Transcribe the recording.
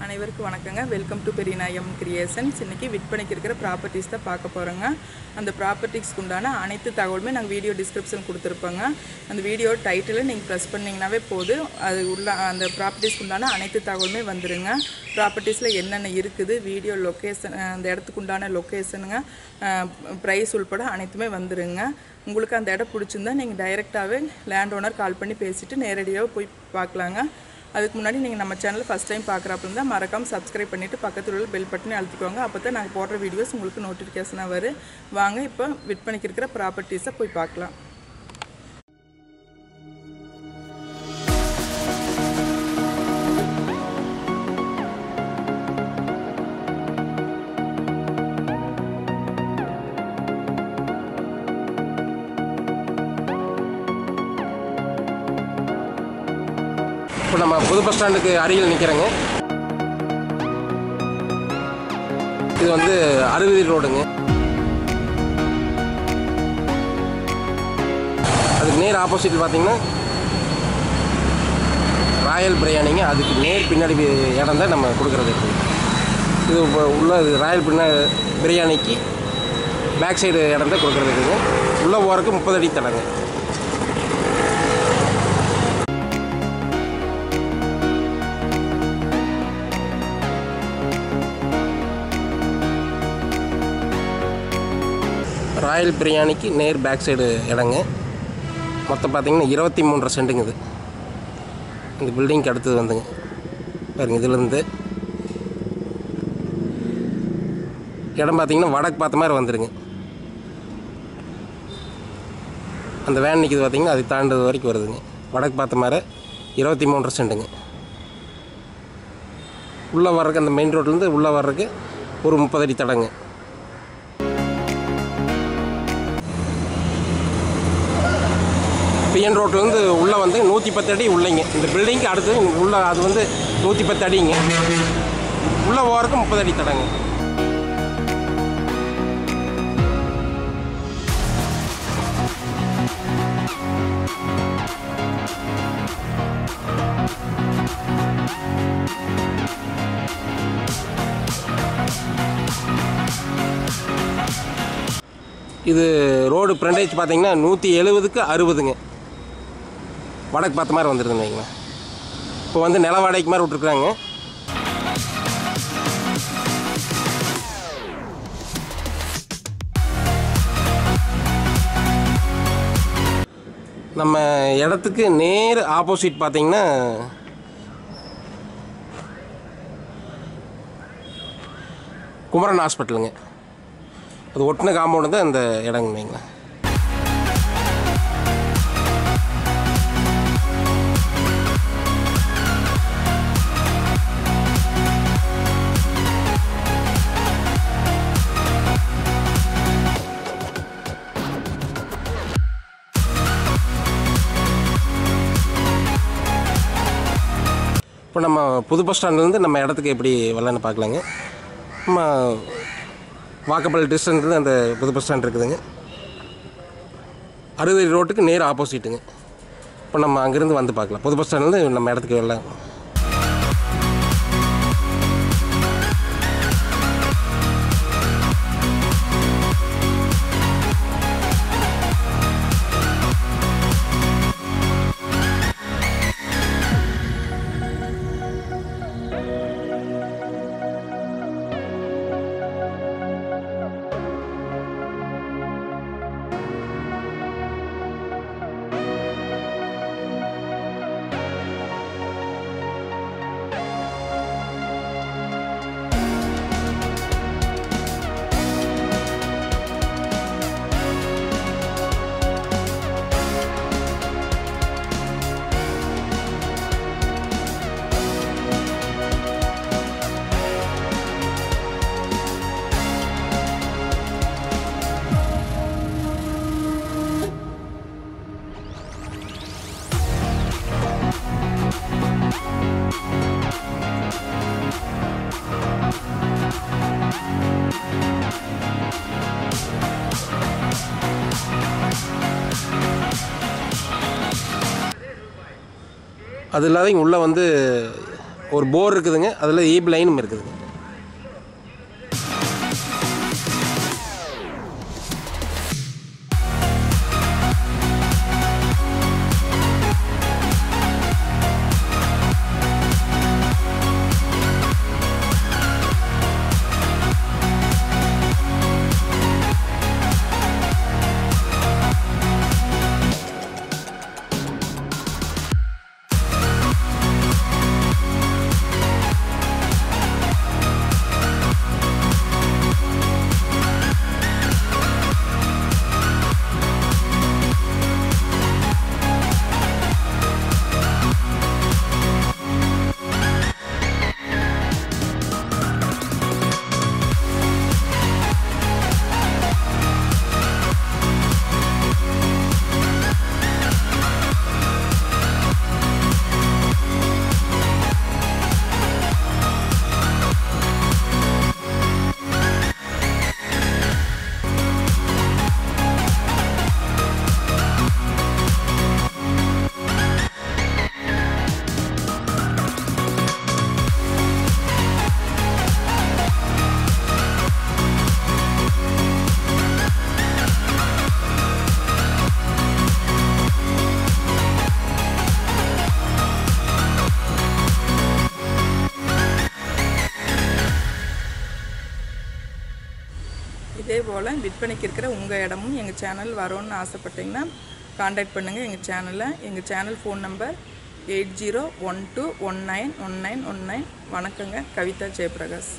அனைவருக்கும் வணக்கங்க. Welcome to பெரியநாயம் creations இன்றைக்கி விற்பனைக்கு இருக்கிற ப்ராப்பர்ட்டிஸ் தான் பார்க்க போகிறோங்க அந்த ப்ராப்பர்ட்டிஸ்க்கு உண்டான அனைத்து தகவலுமே நாங்கள் வீடியோ டிஸ்கிரிப்ஷன் கொடுத்துருப்போங்க. அந்த வீடியோ டைட்டிலை நீங்கள் ப்ரெஸ் பண்ணிங்கனாவே போதும். அது உள்ள அந்த ப்ராப்பர்ட்டிஸ்க்கு உண்டான அனைத்து தகவலுமே வந்துடுங்க ப்ராப்பர்ட்டிஸில் என்னென்ன இருக்குது வீடியோ லொக்கேஷன் அந்த இடத்துக்கு உண்டான லொக்கேஷனுங்க ப்ரைஸ் உள்பட அனைத்துமே வந்துடுங்க உங்களுக்கு அந்த இடம் பிடிச்சிருந்தா நீங்கள் டைரெக்டாகவே லேண்ட் ஓனர் கால் பண்ணி பேசிவிட்டு நேரடியாக போய் பார்க்கலாங்க. அதுக்கு முன்னாடி நீங்கள் நம்ம சேனல் ஃபஸ்ட் டைம் பார்க்குறப்ப இருந்தால் மறக்காமல் சப்ஸ்கிரைப் பண்ணிவிட்டு பக்கத்தில் உள்ள பெல் பட்டனை அழுத்திக்கோங்க. அப்போ தான் நாங்கள் போடுற வீடியோஸ் உங்களுக்கு நோட்டிஃபிகேஷனாக வரும். வாங்க இப்போ விற்பனைக்கு இருக்கிற ப்ராப்பர்ட்டிஸை போய் பார்க்கலாம். இப்போ நம்ம புது பஸ் ஸ்டாண்டுக்கு அருகில் நிற்கிறேங்க இது வந்து அறுபது ரோடுங்க. அதுக்கு நேர் ஆப்போசிட்டில் பார்த்தீங்கன்னா ராயல் பிரியாணிங்க. அதுக்கு நேர் பின்னாடி இடம் தான் நம்ம கொடுக்குறது. இது இப்போ உள்ள இது ராயல் பின்னா பிரியாணிக்கு பேக் சைடு இடம் தான் கொடுக்குறது. இருக்குதுங்க உள்ளே போகிறதுக்கு முப்பது அடி தடங்க. ராயல் பிரியாணிக்கு நேர் பேக் சைடு இடங்க. மொத்தம் பார்த்திங்கன்னா இருபத்தி மூன்றரை சென்ட்டுங்க இது. இந்த பில்டிங்க்கு அடுத்தது வந்துங்க. பாருங்க இதுலேருந்து இடம் பார்த்தீங்கன்னா வடக்கு பார்த்த மாதிரி வந்துடுங்க அந்த வேன் நிற்கிது பார்த்தீங்கன்னா அது தாண்டது வரைக்கும் வருதுங்க. வடக்கு பார்த்த மாதிரி இருபத்தி மூன்றரை சென்ட்டுங்க உள்ளே வர்றதுக்கு அந்த மெயின் ரோட்லேருந்து உள்ளே வர்றதுக்கு ஒரு முப்பது அடி தடங்க. பிஎன் ரோட்லேருந்து உள்ளே வந்து நூற்றி பத்து அடி உள்ளேங்க. இந்த பில்டிங்க்கு அடுத்து உள்ள அது வந்து நூற்றி பத்து அடிங்க. உள்ளே போகிறதுக்கு முப்பது அடி தடங்க. இது ரோடு ஃப்ரண்டேஜ் பார்த்தீங்கன்னா நூற்றி எழுபதுக்கு அறுபதுங்க. வடக்கு பார்த்த மாதிரி வந்துருதுங்க வைங்களேன். இப்போ வந்து நில வாடகைக்கு மாதிரி விட்ருக்குறாங்க நம்ம இடத்துக்கு நேர் ஆப்போசிட் பார்த்தீங்கன்னா குமரன் ஹாஸ்பிட்டலுங்க அது ஒட்டின காம்பவுண்டு தான் அந்த இடங்க இப்போ நம்ம புது பஸ் ஸ்டாண்ட்லேருந்து நம்ம இடத்துக்கு எப்படி வரலான்னு பார்க்கலாங்க. நம்ம வாக்கப்பள்ளி டிஸ்டன்ஸில் அந்த புது பஸ் ஸ்டாண்ட் இருக்குதுங்க. அறுபது ரோட்டுக்கு நேர் ஆப்போசிட்டுங்க இப்போ நம்ம அங்கேருந்து வந்து பார்க்கலாம். புது பஸ் ஸ்டாண்ட்லேருந்து நம்ம இடத்துக்கு வரலாம். அது இல்லாத இங்கே உள்ளே வந்து ஒரு போர் இருக்குதுங்க. அதில் ஈப் லைனும் இருக்குதுங்க. போல் விற்பனைக்கு இருக்கிற உங்கள் இடமும் எங்கள் சேனல் வரும்னு ஆசைப்பட்டீங்கன்னா காண்டாக்ட் பண்ணுங்கள் எங்கள் சேனலை எங்கள் channel phone number eight zero one two one nine one nine one nine வணக்கங்க. கவிதா ஜெயபிரகாஷ்.